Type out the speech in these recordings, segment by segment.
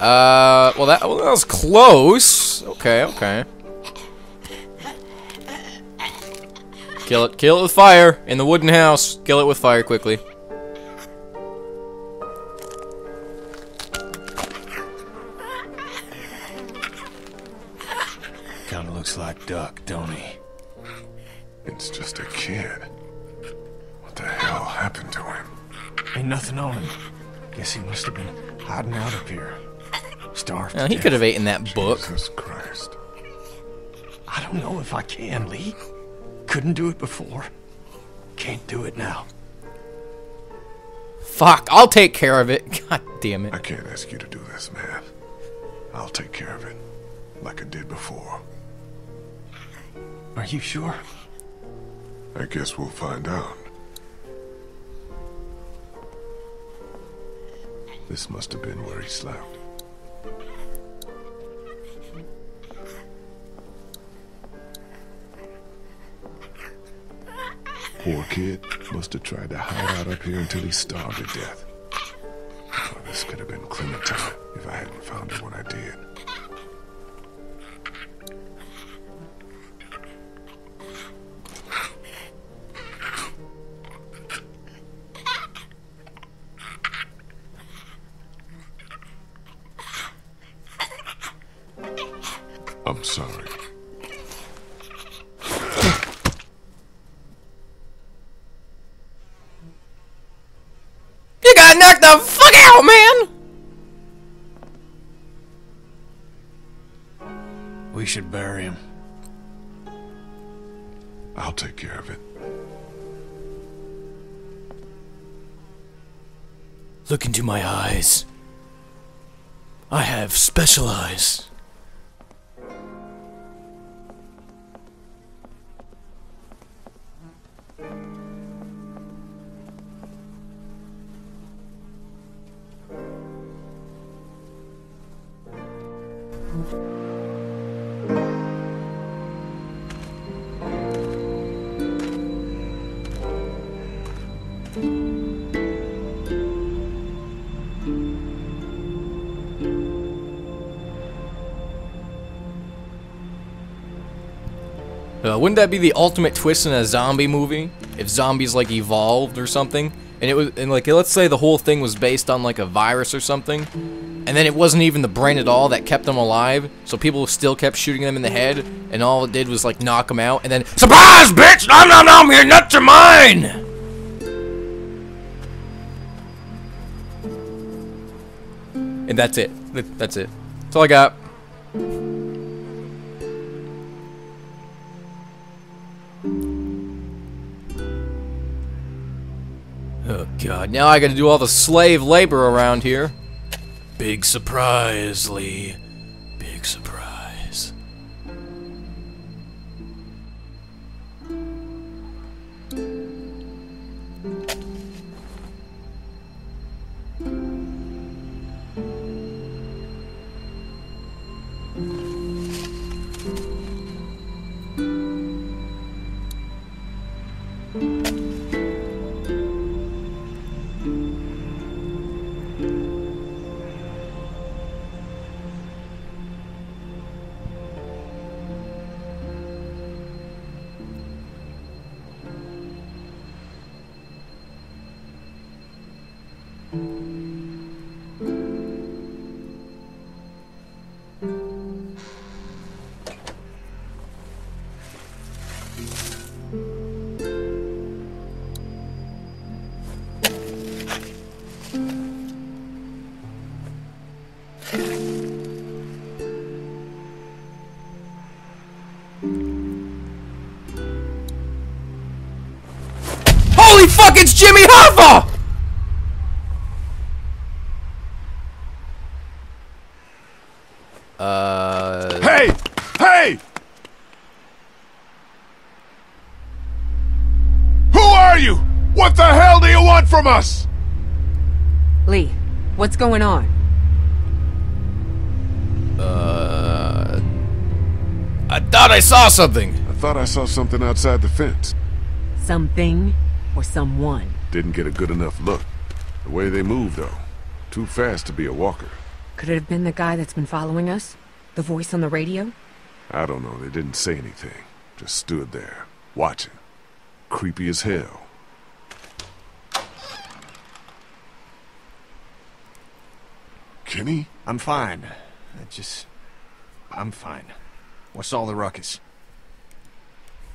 Uh, well that, well, that was close. Okay, okay. Kill it, kill it with fire in the wooden house. Kill it with fire quickly. Kinda looks like Duck, don't he? It's just a kid. What the hell happened to him? Ain't nothing on him. Guess he must have been hiding out up here. Starved. Now, he could have eaten that book. Jesus Christ. I don't know if I can, Lee. Couldn't do it before. Can't do it now. Fuck, I'll take care of it. God damn it. I can't ask you to do this, man. I'll take care of it. Like I did before. Are you sure? I guess we'll find out. This must have been where he slept. Poor kid must have tried to hide out up here until he starved to death. Oh, this could have been Clementine if I hadn't found her when I did. I'm sorry. You got knocked the fuck out, man! We should bury him. I'll take care of it. Look into my eyes. I have special eyes. Uh, wouldn't that be the ultimate twist in a zombie movie? If zombies like evolved or something, and it was, and like let's say the whole thing was based on like a virus or something, and then it wasn't even the brain at all that kept them alive, so people still kept shooting them in the head, and all it did was like knock them out, and then surprise, bitch! Nom nom nom! Your nuts are mine! And that's it. That's it. That's all I got. God, now I gotta do all the slave labor around here. Big surprise, Lee. Big surprise. Holy fuck, it's Jimmy Hoffa! Are you? What the hell do you want from us? Lee, what's going on? uh, I thought I saw something. I thought I saw something outside the fence. Something or someone? Didn't get a good enough look. The way they move, though. Too fast to be a walker. Could it have been the guy that's been following us? The voice on the radio? I don't know. They didn't say anything. Just stood there, watching. Creepy as hell. Kenny? I'm fine. I just. I'm fine. What's all the ruckus?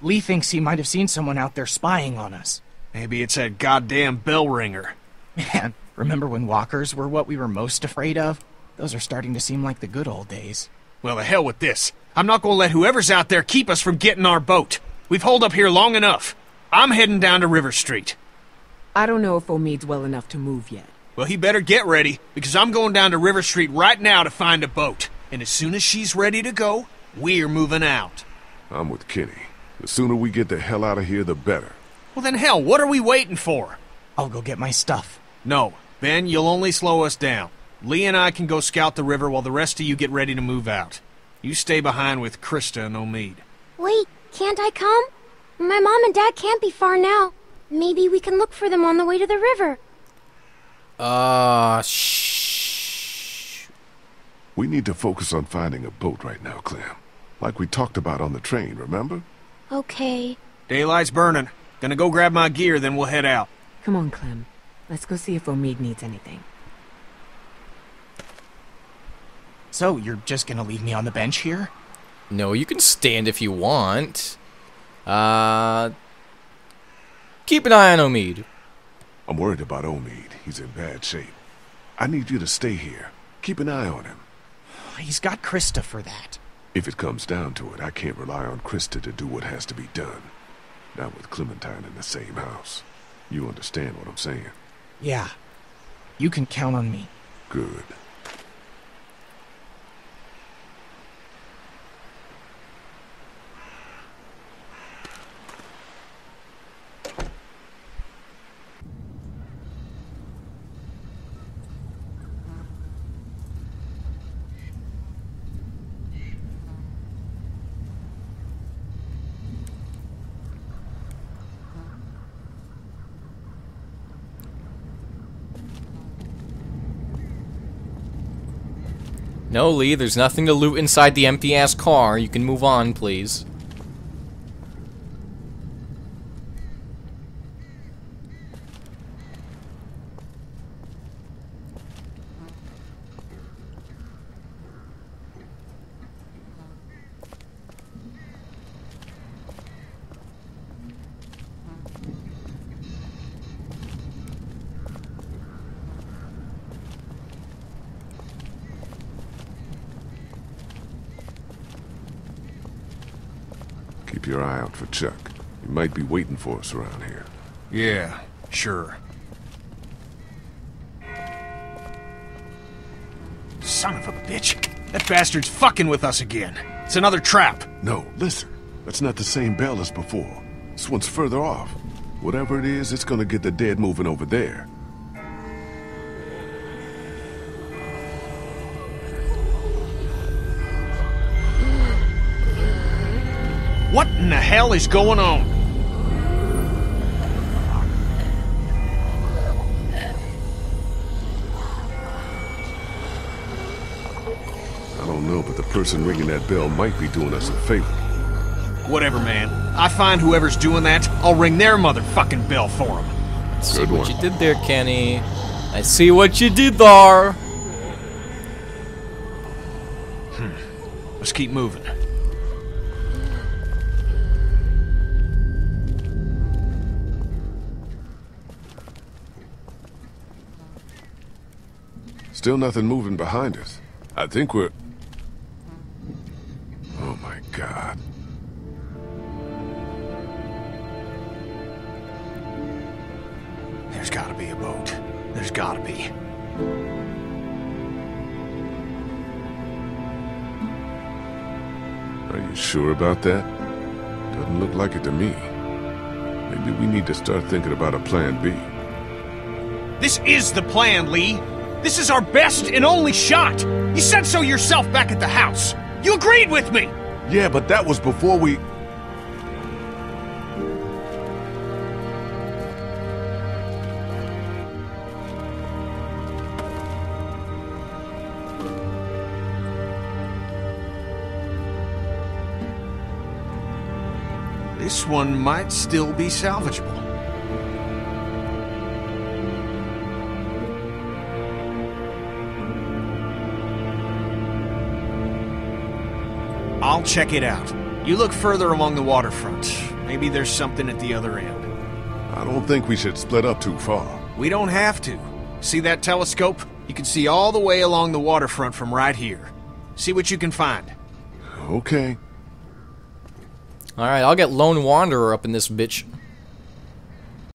Lee thinks he might have seen someone out there spying on us. Maybe it's that goddamn bell ringer. Man, remember when walkers were what we were most afraid of? Those are starting to seem like the good old days. Well, the hell with this. I'm not gonna let whoever's out there keep us from getting our boat. We've holed up here long enough. I'm heading down to River Street. I don't know if Omid's well enough to move yet. Well, he better get ready, because I'm going down to River Street right now to find a boat. And as soon as she's ready to go, we're moving out. I'm with Kenny. The sooner we get the hell out of here, the better. Well, then hell, what are we waiting for? I'll go get my stuff. No, Ben, you'll only slow us down. Lee and I can go scout the river while the rest of you get ready to move out. You stay behind with Krista and Omid. Wait, can't I come? My mom and dad can't be far now. Maybe we can look for them on the way to the river. Uh, shh. We need to focus on finding a boat right now, Clem. Like we talked about on the train, remember? Okay. Daylight's burning. Gonna go grab my gear, then we'll head out. Come on, Clem. Let's go see if Omid needs anything. So, you're just gonna leave me on the bench here? No, you can stand if you want. Uh, keep an eye on Omid. I'm worried about Omid. He's in bad shape. I need you to stay here. Keep an eye on him. He's got Krista for that. If it comes down to it, I can't rely on Krista to do what has to be done. Not with Clementine in the same house. You understand what I'm saying? Yeah. You can count on me. Good. No, Lee, there's nothing to loot inside the empty ass car. You can move on, please. Keep your eye out for Chuck. He might be waiting for us around here. Yeah, sure. Son of a bitch. That bastard's fucking with us again. It's another trap. No, listen. That's not the same bell as before. This one's further off. Whatever it is, it's gonna get the dead moving over there. What in the hell is going on? I don't know, but the person ringing that bell might be doing us a favor. Whatever, man. I find whoever's doing that, I'll ring their motherfucking bell for them. See Good what one. you did there, Kenny. I see what you did there. Hmm. Let's keep moving. Still nothing moving behind us. I think we're... Oh my god. There's gotta be a boat. There's gotta be. Are you sure about that? Doesn't look like it to me. Maybe we need to start thinking about a plan B. This is the plan, Lee. This is our best and only shot. You said so yourself back at the house. You agreed with me. Yeah, but that was before we... This one might still be salvageable. Check it out. You look further along the waterfront. Maybe there's something at the other end. I don't think we should split up too far. We don't have to. See that telescope? You can see all the way along the waterfront from right here. See what you can find. Okay. All right, I'll get Lone Wanderer up in this bitch.